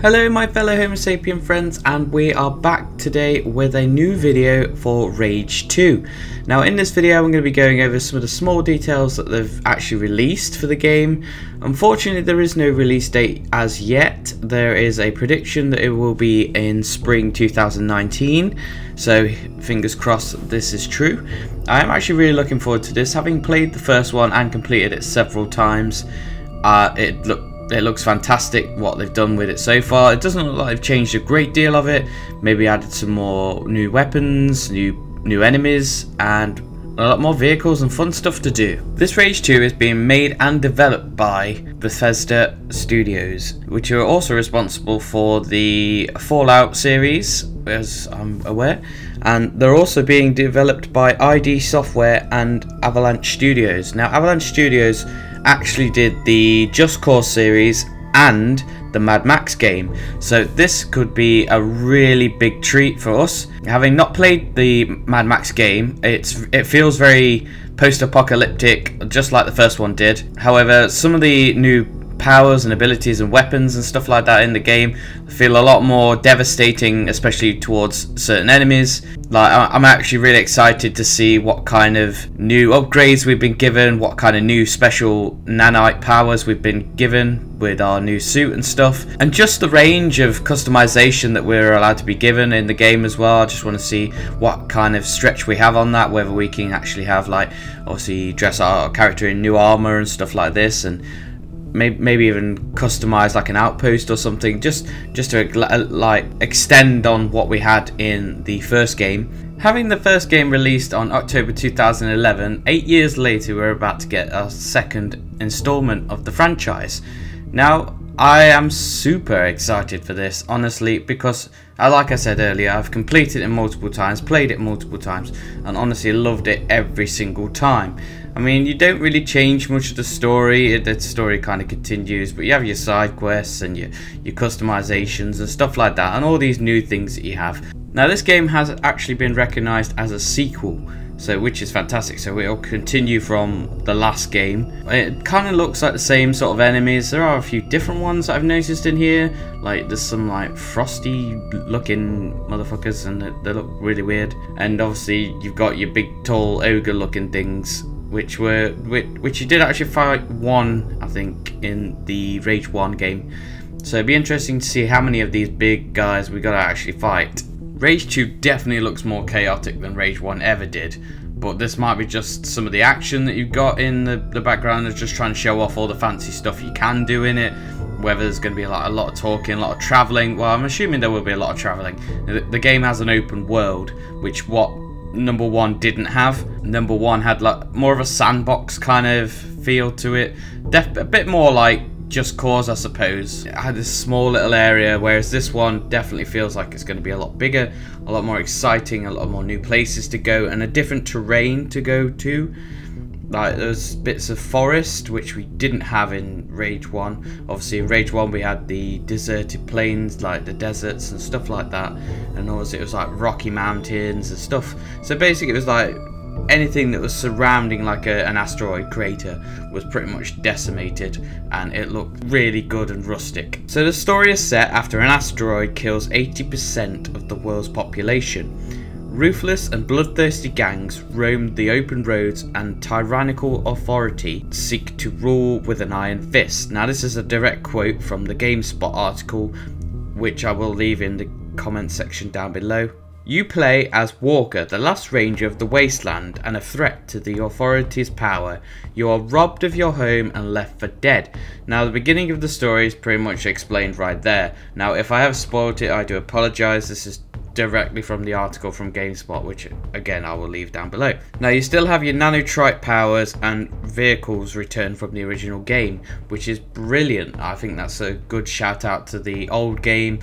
Hello my fellow Homo sapien friends and we are back today with a new video for Rage 2. Now in this video I'm going to be going over some of the small details that they've actually released for the game. Unfortunately there is no release date as yet. There is a prediction that it will be in spring 2019 so fingers crossed this is true. I am actually really looking forward to this having played the first one and completed it several times. Uh, it looked it looks fantastic what they've done with it so far. It doesn't look like they've changed a great deal of it. Maybe added some more new weapons, new new enemies, and a lot more vehicles and fun stuff to do. This Rage 2 is being made and developed by Bethesda Studios, which are also responsible for the Fallout series, as I'm aware, and they're also being developed by ID Software and Avalanche Studios. Now, Avalanche Studios actually did the Just Cause series and the Mad Max game. So this could be a really big treat for us. Having not played the Mad Max game, it's it feels very post-apocalyptic, just like the first one did. However, some of the new powers and abilities and weapons and stuff like that in the game feel a lot more devastating, especially towards certain enemies. Like I'm actually really excited to see what kind of new upgrades we've been given, what kind of new special nanite powers we've been given with our new suit and stuff, and just the range of customization that we're allowed to be given in the game as well. I just want to see what kind of stretch we have on that, whether we can actually have like obviously dress our character in new armor and stuff like this, and maybe, even customize like an outpost or something just just to uh, like extend on what we had in the first game. Having the first game released on October 2011 eight years later we're about to get our second installment of the franchise. Now I am super excited for this, honestly, because, uh, like I said earlier, I've completed it multiple times, played it multiple times, and honestly loved it every single time. I mean, you don't really change much of the story. The story kind of continues, but you have your side quests and your, your customizations and stuff like that, and all these new things that you have. Now, this game has actually been recognized as a sequel, so which is fantastic. So it'll continue from the last game. It kind of looks like the same sort of enemies. There are a few different ones that I've noticed in here. Like there's some like frosty looking motherfuckers, and they look really weird. And obviously you've got your big tall ogre looking things which were which, which you did actually fight one, I think, in the Rage One game. So it'd be interesting to see how many of these big guys we got to actually fight. Rage 2 definitely looks more chaotic than Rage 1 ever did, but this might be just some of the action that you've got in the, the background of just trying to show off all the fancy stuff you can do in it. Whether there's going to be lot, a lot of talking, a lot of travelling. Well, I'm assuming there will be a lot of travelling. The, the game has an open world, which what number one didn't have. Number one had like more of a sandbox kind of feel to it. Def a bit more like Just Cause, I suppose. It had this small little area, whereas this one definitely feels like it's going to be a lot bigger, a lot more exciting, a lot more new places to go, and a different terrain to go to. Like there's bits of forest which we didn't have in Rage 1 obviously in Rage 1 we had the deserted plains like the deserts and stuff like that. And obviously it was like rocky mountains and stuff. So basically it was like anything that was surrounding like a, an asteroid crater was pretty much decimated and it looked really good and rustic. So the story is set after an asteroid kills 80% of the world's population Ruthless and bloodthirsty gangs roam the open roads and tyrannical authority seek to rule with an iron fist. Now this is a direct quote from the GameSpot article which I will leave in the comment section down below. You play as Walker, the last ranger of the wasteland and a threat to the authorities' power. You are robbed of your home and left for dead. Now the beginning of the story is pretty much explained right there. Now if I have spoiled it I do apologise, this is directly from the article from GameSpot, which again I will leave down below. Now you still have your nanotrite powers and vehicles returned from the original game, which is brilliant. I think that's a good shout out to the old game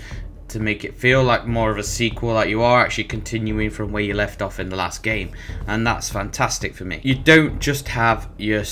to make it feel like more of a sequel, like you are actually continuing from where you left off in the last game, and that's fantastic for me. You don't just have your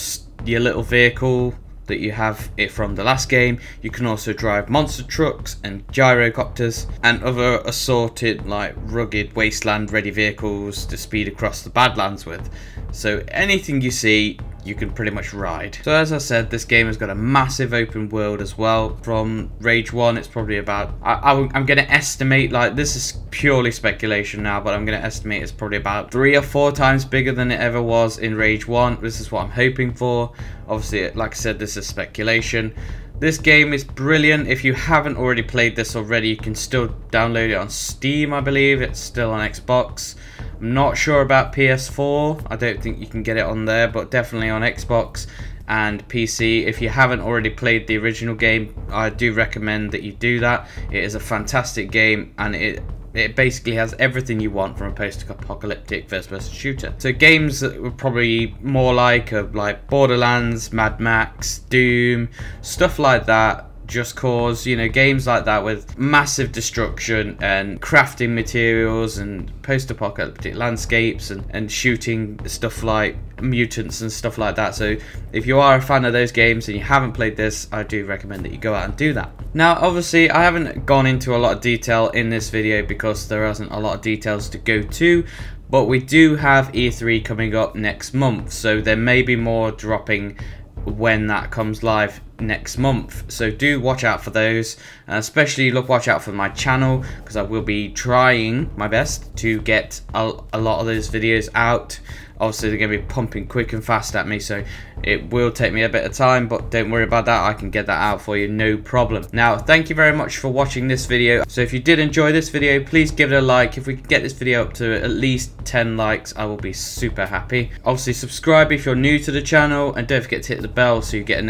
your little vehicle that you have it from the last game. You can also drive monster trucks and gyrocopters and other assorted like rugged wasteland ready vehicles to speed across the Badlands with. So anything you see, you can pretty much ride. So as I said, this game has got a massive open world as well. From Rage 1, it's probably about, I, am going to estimate, like this is purely speculation now, but I'm going to estimate it's probably about three or four times bigger than it ever was in Rage 1. This is what I'm hoping for. Obviously, like I said, this is speculation. This game is brilliant. If you haven't already played this already, you can still download it on Steam, I believe. It's still on Xbox. I'm not sure about PS4. I don't think you can get it on there, but definitely on Xbox and PC. If you haven't already played the original game, I do recommend that you do that. It is a fantastic game and it it basically has everything you want from a post-apocalyptic first-person shooter. So games that were probably more like uh, like Borderlands, Mad Max, Doom, stuff like that just Cause, you know, games like that with massive destruction and crafting materials and post-apocalyptic landscapes and, and shooting stuff like mutants and stuff like that. So if you are a fan of those games and you haven't played this, I do recommend that you go out and do that. Now, obviously, I haven't gone into a lot of detail in this video because there isn't a lot of details to go to, but we do have E3 coming up next month, so there may be more dropping when that comes live next month. So do watch out for those. Uh, especially look watch out for my channel because I will be trying my best to get a, a lot of those videos out. Obviously they're to be pumping quick and fast at me so it will take me a bit of time but don't worry about that. I can get that out for you no problem. Now thank you very much for watching this video. So if you did enjoy this video please give it a like. If we can get this video up to at least 10 likes I will be super happy. Obviously subscribe if you're new to the channel and don't forget to hit the bell so you get a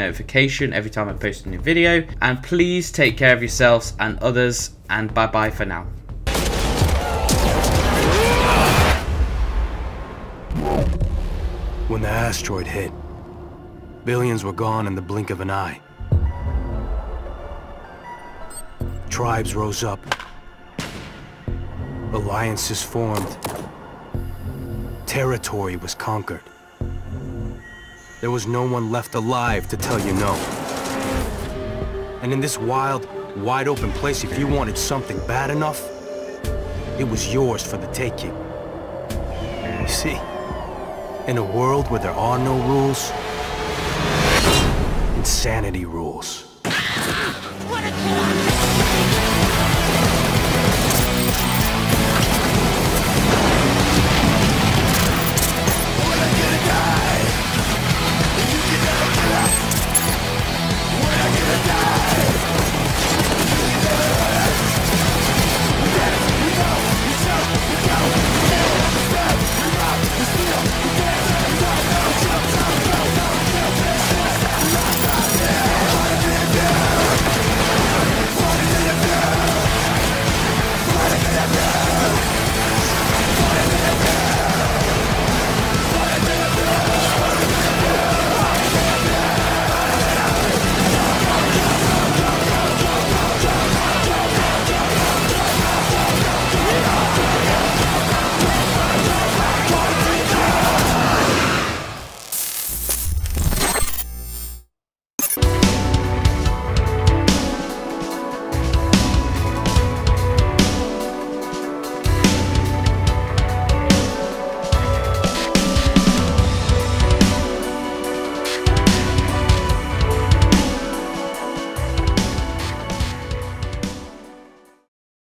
every time I post a new video and please take care of yourselves and others and bye bye for now When the asteroid hit, billions were gone in the blink of an eye. Tribes rose up. Alliances formed. Territory was conquered. There was no one left alive to tell you no. And in this wild, wide open place, if you wanted something bad enough, it was yours for the taking. You see? In a world where there are no rules, insanity rules.